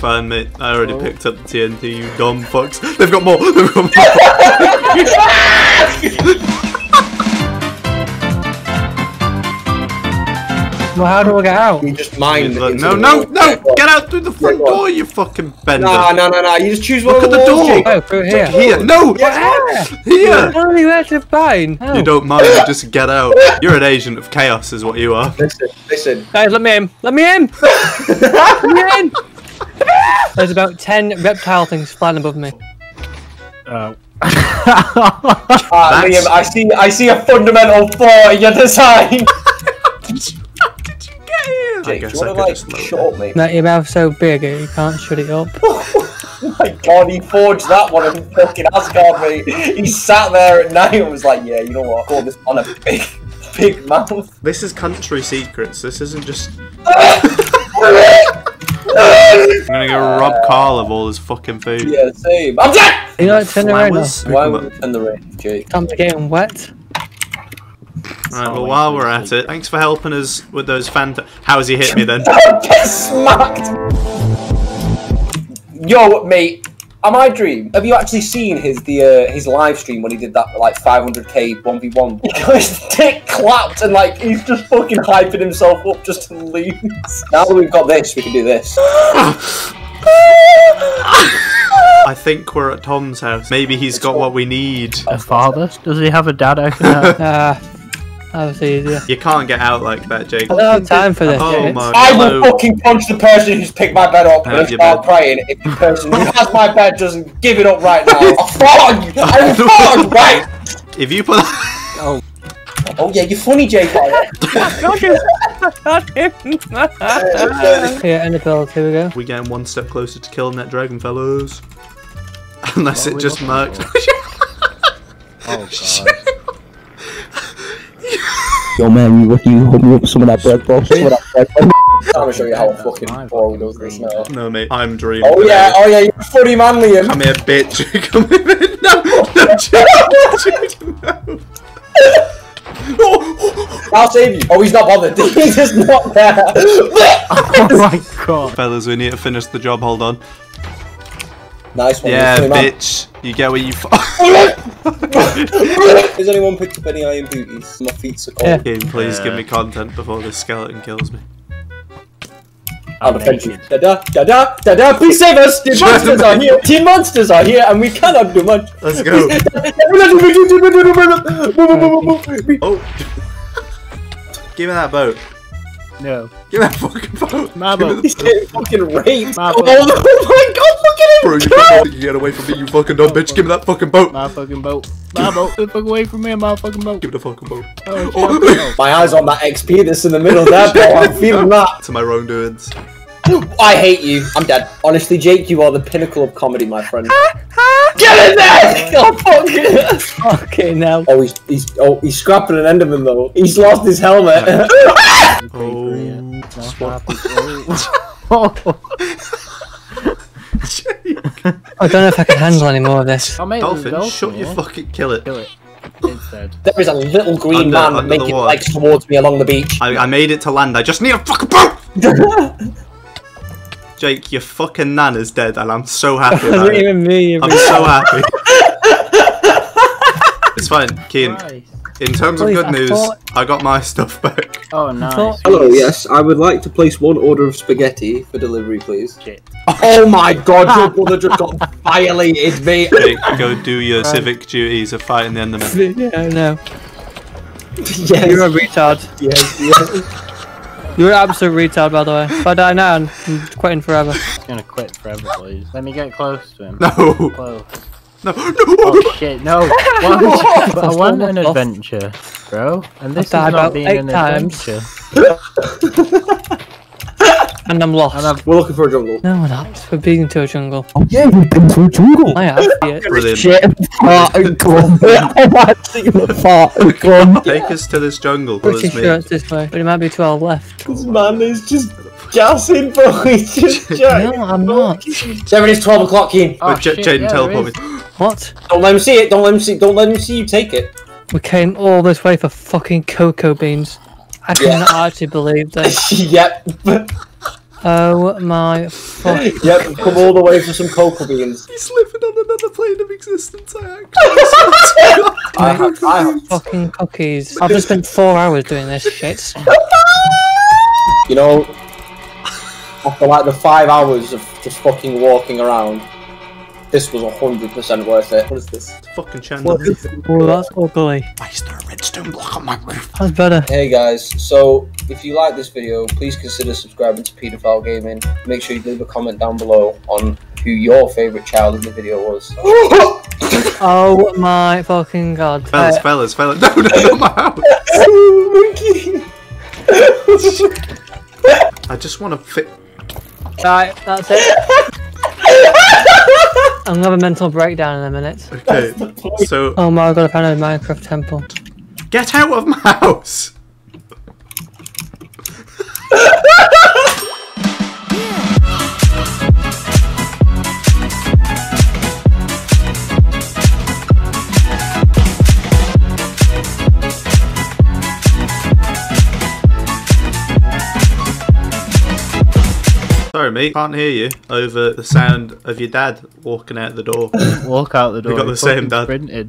fine, mate. I already oh. picked up the TNT, you dumb fucks. They've got more! They've got more! Well, how do I get out? You just mine. Look, into no, no, wall. no! Get out through the front Yeah, door, you fucking bender! Nah, no, no, no. You just choose one Look of at the the walls, door. Jake. Oh, through here. Here! No! Yeah. Here! Tell me where to find. Oh. You don't mind, you just get out. You're an agent of chaos, is what you are. Listen, listen. Guys, let me in. Let me in. let me in. There's about ten reptile things flying above me. Oh. Ah, That's- Liam, I see, I see a fundamental flaw in your design. I Jake, guess do you I want could to just like load shut it. up, mate? Mate, your mouth's so big you can't shut it up. Oh my god, he forged that one in fucking Asgard, mate. He sat there at night and was like, yeah, you know what? Call this on a big, big mouth. This is country secrets. This isn't just. Yeah, I'm gonna go rob Carl of all his fucking food. Yeah, same. I'm dead! You like turn the rain off? Why would we turn the rain, Jake? Time to getting wet. Right, well, while we're at it, thanks for helping us with those fanta. How has he hit me then? Get smacked! Yo, mate. Am I dream? Have you actually seen his the uh, his live stream when he did that like 500k 1v1? He got his dick clapped and like he's just fucking hyping himself up just to lose. Now that we've got this, we can do this. I think we're at Tom's house. Maybe he's got what we need. A father? Does he have a dad I can have? Ah, that was easier. You can't get out like that, Jake. I don't have time for this. Oh Jake. my I will Hello. fucking punch the person who's picked my bed up and start bed. crying if the person who has my bed doesn't give it up right now. I'll flog you! I will flog you, right! If you put. Oh Oh yeah, you're funny, Jake. Here, end the build. Here we go. We're getting one step closer to killing that dragon, fellows. Unless What it just looking marks. Oh god. Yo, man, you, you hook me up some of that bread, bro. Some of that bread, bro. I'm gonna show you how That's fucking my bold fucking does this green. now. no, mate, I'm dreaming. Oh yeah, oh yeah, you're a funny man, Liam. Come here, bitch. Come here. bitch. No, no, Jake. no. Oh, I'll save you. Oh, he's not bothered. He's just not there. Oh my god. Fellas, we need to finish the job. Hold on. Nice one. Yeah, you're a funny man. bitch. You get what you. F- Has anyone picked up any iron booties? My feet are Yeah. cold. Game, please give Uh. me content before this skeleton kills me. I'll I'm defend you. naked. Da da da da da. Please save us. Team monsters are here. Team monsters are here, and we cannot do much. Let's go. Oh. Give me that boat. No. Give me that fucking boat. My Give boat. He's getting fucking raped. My Oh, boat. oh my god, look at Bro, him. you fucking get away from me, you fucking dumb bitch. Give me that fucking boat. My fucking boat. My boat. Get the fuck away from me, my fucking boat. Give me the fucking boat. Oh, Oh. oh. My eyes on that XP that's in the middle there, bro. I'm feeling that. To my wrongdoings. I hate you. I'm dead. Honestly, Jake, you are the pinnacle of comedy, my friend. Get in there! Oh, fuck. Okay, now. Oh, he's he's oh he's scrapping an Enderman though. He's lost his helmet. Oh. Not happy. I don't know if I can handle any more of this. Oh, mate, there's a Dolphin, shut dolphin, your yeah? fucking kill it. Kill it. Instead. there is a little green Under- man under the making legs towards me along the beach. I, I made it to land. I just need a fucking boat. Jake, your fucking nan is dead, and I'm so happy It about wasn't it. even me. I'm so happy. it's fine, Keane. Nice. In terms of good I news, thought- I got my stuff back. Oh, nice. Hello, yes, I would like to place one order of spaghetti for delivery, please. Shit. Oh my god, your brother just got violated, mate. Jake, go do your civic duties of fighting the Enderman. Yeah, I know. yes, You're a retard. yes, yes. You're an absolute retard, by the way. If I die now, I'm quitting forever. I'm gonna quit forever, please. Let me get close to him. No, Close. no, Oh no. shit, no! Why would you- but I want an adventure, bro. And this is not about being an times. adventure. And I'm lost. And I've We're looking for a jungle. No, we're not. We're being to a jungle. Oh, yeah, we've been to a jungle. I have. Yeah. Brilliant. Shit, fart and cum. I'm actually gonna fart and cum. Take us to this jungle. Pretty Follows sure me. it's this way, but it might be 12 left. This man is just gassing, bro. He's just No, I'm not. Seven is 12 o'clock, Keane. oh, But J- shit, Jadan yeah, teleport me. What? Don't let him see it. Don't let him see. Don't let him see you take it. We came all this way for fucking cocoa beans. I Yeah. cannot actually believe this. yep. Oh my fuck. Yep, come all the way for some cocoa beans. He's living on another plane of existence. I actually. I have, I have, fucking cookies. I've just spent four hours doing this shit. you know, after like the five hours of just fucking walking around, this was hundred percent worth it. What is this? Fucking Chandler. Oh, that's ugly. Why is there a redstone block on my roof? That's better. Hey guys, so if you like this video, please consider subscribing to Pedophile Gaming. Make sure you leave a comment down below on who your favourite child in the video was. Oh my fucking god. Fellas, Uh, fellas, fellas. No, no, not my house. Monkey! I just want to fit. right, that's it. I'm gonna have a mental breakdown in a minute. Okay, so Oh my god, I found a Minecraft temple. Get out of my house. Sorry, mate. Can't hear you over the sound of your dad walking out the door. Walk out the door. We got the same dad. Sprinted.